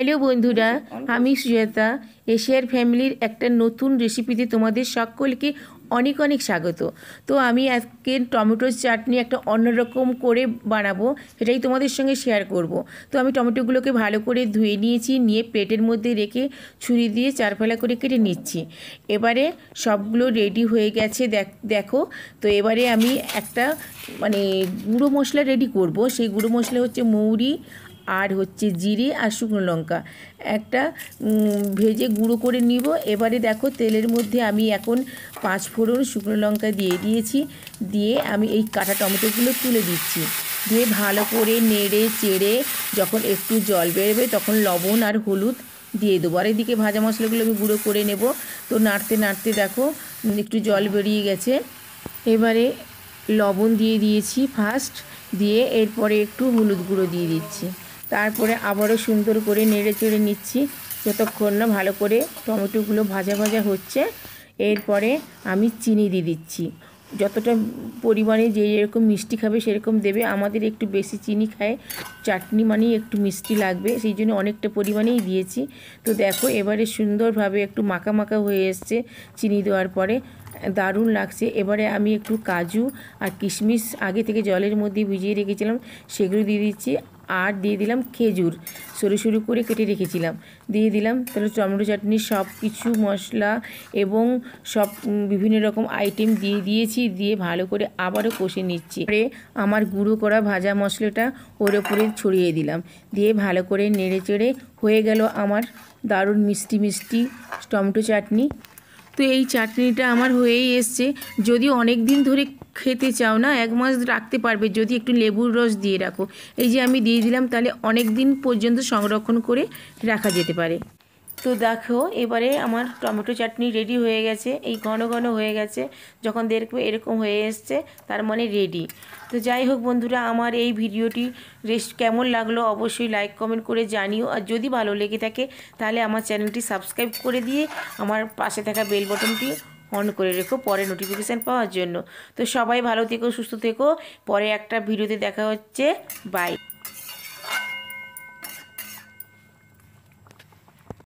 Hello বন্ধুরা আমি সুজাতা এশিয়ার ফ্যামিলির একটা নতুন রেসিপিতে তোমাদের সকলকে অনেক অনেক স্বাগত। তো আমি আজকে টমেটোর চাটনি একটা অন্যরকম করে বানাবো সেটাই তোমাদের সঙ্গে শেয়ার করব। তো আমি টমেটোগুলোকে ভালো করে ধুয়ে নিয়েছি নিয়ে প্লেটের মধ্যে রেখে ছুরি দিয়ে চারফেলা করে কেটে নিচ্ছি। এবারে সবগুলো রেডি হয়ে গেছে দেখো তো এবারে আমি একটা মানে গুঁড়ো মশলা রেডি করব সেই গুঁড়ো মশলা হচ্ছে মৌরি আর হচ্ছে জিরে আর শুকনো লঙ্কা। একটা ভেজে গুঁড়ো করে নিব। এবারে দেখো তেলের মধ্যে আমি এখন পাঁচ ফোড়ন শুকনো লঙ্কা দিয়ে দিয়েছি। দিয়ে আমি এই কাটা টমেটোগুলো তুলে দিচ্ছি। দিয়ে ভালো করে নেড়ে চেড়ে যখন একটু জল বেরোবে তখন লবণ আর হলুদ দিয়ে দেবো। আর এদিকে ভাজা মশলাগুলো আমি গুঁড়ো করে নেব। তো নাড়তে নাড়তে দেখো একটু জল বেরিয়ে গেছে। এবারে লবণ দিয়ে দিয়েছি ফার্স্ট। দিয়ে এরপরে একটু হলুদ গুঁড়ো দিয়ে দিচ্ছি। তারপরে আবারও সুন্দর করে নেড়ে চেড়ে নিচ্ছি, যতক্ষণ না ভালো করে টমেটোগুলো ভাজা ভাজা হচ্ছে। এরপরে আমি চিনি দিয়ে দিচ্ছি। যতটা পরিমাণে যে যেরকম মিষ্টি খাবে সেরকম দেবে। আমাদের একটু বেশি চিনি খায়, চাটনি মানেই একটু মিষ্টি লাগবে, সেই জন্য অনেকটা পরিমাণেই দিয়েছি। তো দেখো, এবারে সুন্দরভাবে একটু মাখা মাখা হয়ে এসছে চিনি দেওয়ার পরে। দারুণ লাগছে। এবারে আমি একটু কাজু আর কিশমিশ আগে থেকে জলের মধ্যে ভিজিয়ে রেখেছিলাম, সেগুলো দিয়ে দিচ্ছি। আর দিয়ে দিলাম খেজুর। সরু সরু করে কেটে রেখেছিলাম। দিয়ে দিলাম তাহলে টমেটো চাটনি সব কিছু মশলা এবং সব বিভিন্ন রকম আইটেম দিয়ে দিয়েছি, দিয়ে ভালো করে আবারও কষে নিচ্ছি। পরে আমার গুঁড়ো করা ভাজা মশলাটা ওর ওপরে ছড়িয়ে দিলাম। দিয়ে ভালো করে নেড়ে চেড়ে হয়ে গেল আমার দারুণ মিষ্টি মিষ্টি টমেটো চাটনি। তো এই চাটনিটা আমার হয়েই এসছে। যদি অনেক দিন ধরে খেতে চাও না, এক মাস রাখতে পারবে। যদি একটু লেবুর রস দিয়ে রাখো। এই যে আমি দিয়ে দিলাম, তাহলে অনেক দিন পর্যন্ত সংরক্ষণ করে রাখা যেতে পারে। তো দেখো, এবারে আমার টমেটো চাটনি রেডি হয়ে গেছে। এই ঘন ঘন হয়ে গেছে। যখন দেখবে এরকম হয়ে এসছে, তার মানে রেডি তো যাই হোক বন্ধুরা, আমার এই ভিডিওটি রেস্ট কেমন লাগল অবশ্যই লাইক কমেন্ট করে জানিও। আর যদি ভালো লেগে থাকে, তাহলে আমার চ্যানেলটি সাবস্ক্রাইব করে দিয়ে আমার পাশে থাকা বেল বটনটি অন করে রেখো পরে নোটিফিকেশান পাওয়ার জন্য। তো সবাই ভালো থেকো, সুস্থ থেকো। পরে একটা ভিডিওতে দেখা হচ্ছে। বাই